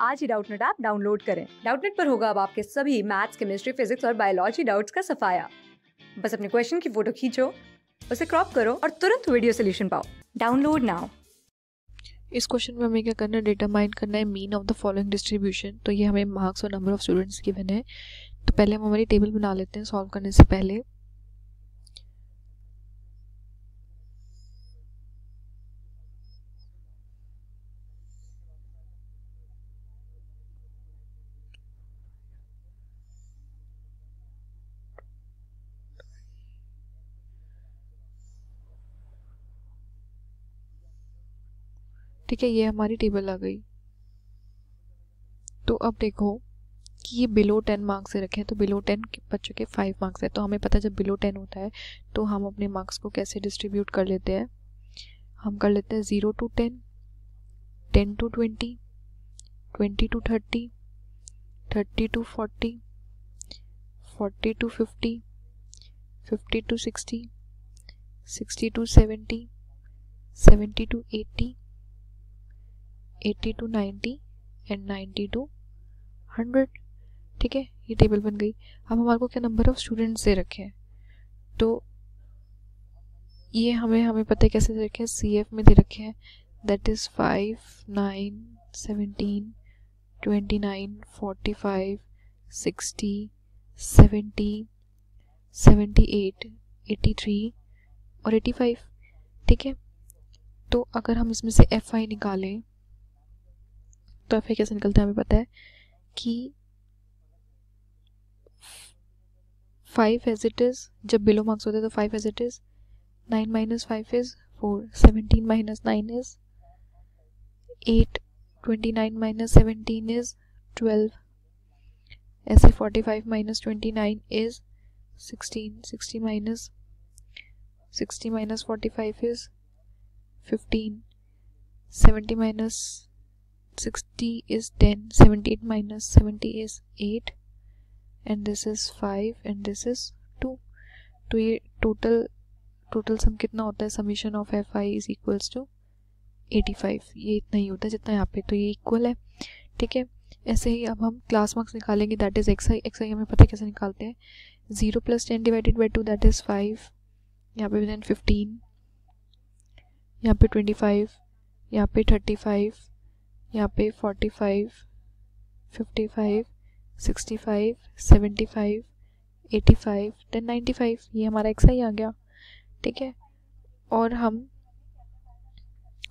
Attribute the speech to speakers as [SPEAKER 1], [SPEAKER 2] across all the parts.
[SPEAKER 1] आज ही Doubtnut app download करें। डाउटनेट पर होगा अब आपके सभी मैथ्स, केमिस्ट्री, फिजिक्स और बायोलॉजी डाउट्स का सफाया। बस अपने क्वेश्चन की फ़ोटो खींचो, उसे क्रॉप करो और तुरंत वीडियो सोल्यूशन पाओ। Download now.
[SPEAKER 2] इस क्वेश्चन में हमें क्या करना है? डिटरमाइन करना है mean of the following distribution तो ये हमें मार्क्स और नंबर ऑफ़ स्टूडेंट्स गिवन है। तो पहले हम हमारी टेबल बना लेते हैं सॉल्व करने से पहले। ठीक है, ये हमारी टेबल आ गई। तो अब देखो कि ये बिलो टेन मार्क्स से रखे हैं तो बिलो टेन बच्चों के फाइव मार्क्स है। तो हमें पता है जब बिलो टेन होता है तो हम अपने मार्क्स को कैसे डिस्ट्रीब्यूट कर लेते हैं? हम कर लेते हैं zero to ten ten to twenty twenty to thirty thirty to forty forty to fifty fifty to sixty sixty to seventy seventy to eighty eighty to ninety and ninety to hundred ठीक है? ये table बन गई। अब हमारे को क्या number of students they रखे हैं? तो ये हमें हमें पता है कैसे दे रखे हैं? सी एफ़ में दे रखे हैं। That is five nine seventeen twenty nine forty five sixty seventy seventy eight eighty three और एटी फाइव ठीक है? तो अगर हम इसमें से एफ़ आई निकालें तो एफ़ कैसे निकलता है हमें पता है कि फाइव एज इट इज़ जब बिलो मार्क्स होते हैं तो five as it is nine minus five is four seventeen minus nine is eight twenty nine minus seventeen is twelve ऐसे forty five minus twenty nine is sixteen sixty minus sixty minus forty five is fifteen seventy minus 60 is 10 78 minus 70 is 8 and this is 5 and this is 2 तो ये total total sum कितना होता है? Summation of f i is equals to 85 ये इतना ही होता है जितना यहाँ पे तो ये इक्वल है। ठीक है? ऐसे ही अब हम क्लास मार्क्स निकालेंगे that is x i x i हमें पता है कैसे निकालते हैं। Zero plus ten divided by two that is five यहाँ पे देन फिफ्टीन यहाँ पे ट्वेंटी फाइव यहाँ पे थर्टी फाइव यहाँ पे forty five fifty five sixty five seventy five eighty five then ninety five ये हमारा एक्स आई आ गया। ठीक है? और हम,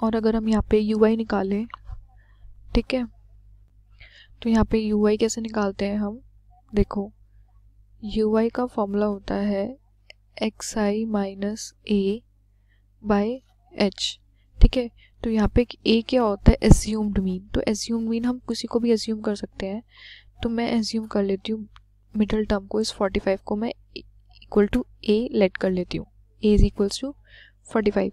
[SPEAKER 2] और अगर हम यहाँ पे यू आई निकालें, ठीक है? तो यहाँ पे यू आई कैसे निकालते हैं हम? देखो यू आई का फॉर्मूला होता है x i minus a by h ठीक है? तो यहाँ पे ए क्या होता है? एज्यूम्ड मीन तो एज्यूम्ड मीन हम किसी को भी एज्यूम कर सकते हैं। तो मैं एज्यूम कर लेती हूँ मिडल टर्म को, इस फोर्टी फाइव को मैं इक्वल टू ए लेट कर लेती हूँ। A is equals to forty five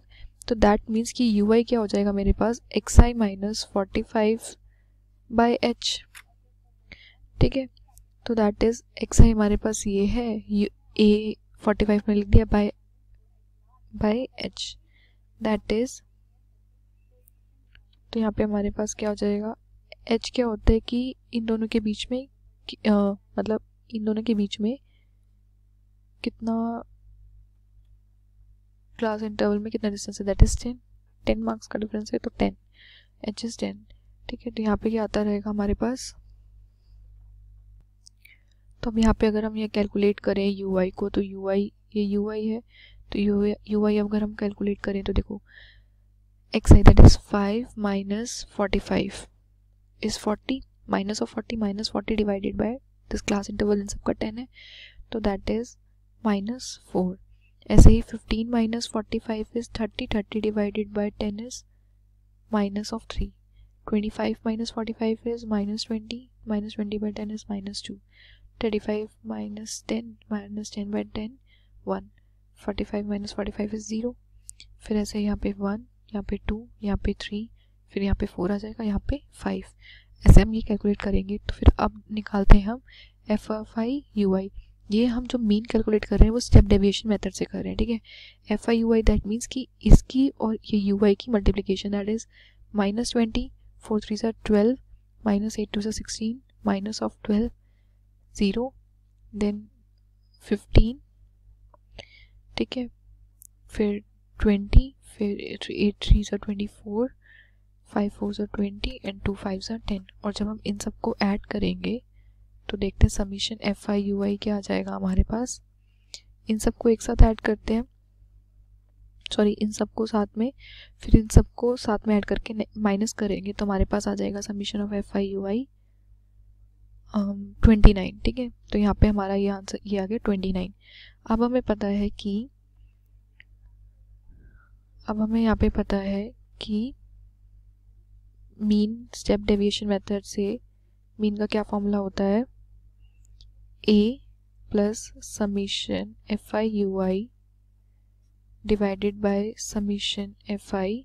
[SPEAKER 2] तो दैट मीन्स कि यू आई क्या हो जाएगा मेरे पास? X i minus forty five by h ठीक है? तो दैट इज़ एक्स आई हमारे पास ये है। ए फोर्टी फाइव में लिख दिया by by h that is तो यहाँ पे हमारे पास क्या हो जाएगा? एच क्या होता है कि इन दोनों के बीच में आ, मतलब इन दोनों के बीच में कितना क्लास इंटरवल में कितना डिस्टेंस है? That is ten ten marks का डिफरेंस है तो टेन एच इज़ टेन ठीक है तो यहाँ पे क्या आता रहेगा हमारे पास? तो अब यहाँ पे अगर हम ये कैलकुलेट करें यू आई को तो यू आई ये यू आई है तो यू आई अगर हम कैलकुलेट करें तो देखो xi that is 5 minus 45 is 40 minus of 40 minus 40 divided by this class interval इन सबका 10 है तो that is minus 4 ऐसे ही 15 minus 45 is 30 30 divided by 10 is minus of 3 25 minus 45 is minus 20 minus 20 by 10 is minus 2 35 minus 10 minus 10 by 10 1 45 minus 45 is 0 फिर ऐसे यहाँ पे 1 यहाँ पे टू यहाँ पे थ्री फिर यहाँ पे फोर आ जाएगा, यहाँ पे फाइव ऐसे हम ये कैलकुलेट करेंगे तो फिर अब निकालते हैं हम f f i u i ये हम जो मीन कैलकुलेट कर रहे हैं, वो स्टेप डेविएशन मेथड से कर रहे हैं, ठीक है? F i u i that means कि इसकी और ये यू आई की multiplication that is minus twenty four three सा ट्वेल्व माइनस एट टू से sixteen minus of twelve zero then fifteen ठीक है? फिर ट्वेंटी फिर एट थ्री ज़ा ट्वेंटी फोर फाइव फोर ज़ा ट्वेंटी एंड टू फाइव ज़ा टेन और जब हम इन सबको ऐड करेंगे तो देखते हैं summation f i u i क्या आ जाएगा हमारे पास। इन सबको एक साथ ऐड करते हैं। सॉरी इन सबको साथ में, फिर इन सबको साथ में ऐड करके माइनस करेंगे तो हमारे पास आ जाएगा summation of f i u i twenty nine ठीक है? तो यहाँ पे हमारा ये आंसर ये आ गया ट्वेंटी नाइन अब हमें पता है कि अब हमें यहाँ पे पता है कि मीन स्टेप डेविएशन मेथड से मीन का क्या फॉर्मूला होता है? A plus summation f i u i divided by summation f i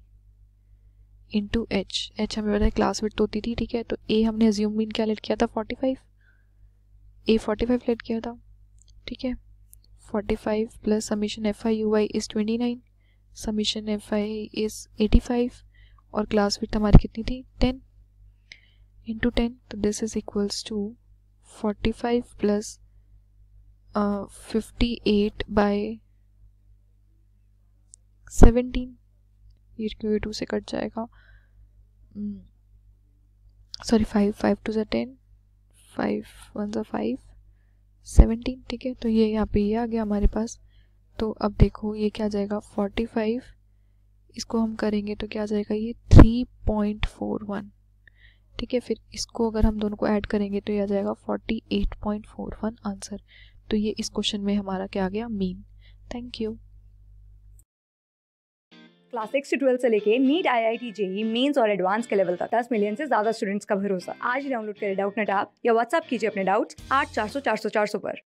[SPEAKER 2] into h h हमें पता है क्लास विथ होती थी, ठीक है? तो ए हमने एज्यूम मीन क्या लेट किया था? Forty five A forty five let किया था, ठीक है? Forty five plus summation f i u i is twenty nine summation f i is eighty five और क्लास विथ हमारी कितनी थी? टेन इंटू टेन तो this is equals to forty five plus fifty eight by seventeen ये Q two से cut जाएगा? Sorry five five two ज़ा ten five one ज़ा फाइव सेवेंटीन ठीक है? तो ये यहाँ पे ये आ गया हमारे पास. तो अब देखो ये क्या जाएगा? फोर्टी फाइव इसको हम करेंगे तो क्या जाएगा ये? थ्री पॉइंट फोर वन ठीक है, फिर इसको अगर हम दोनों को ऐड करेंगे तो यह आ जाएगा forty eight point four one answer तो ये इस क्वेश्चन में हमारा क्या आ गया? Mean thank you
[SPEAKER 1] class six से से लेके NEET I I T JEE mains और एडवांस के लेवल तक, दस मिलियन से ज़्यादा स्टूडेंट्स का भरोसा। आज डाउनलोड करें डाउट नेट आप या व्हाट्सअप कीजिए अपने डाउट्स आठ चार सौ चार सौ चार सौ पर।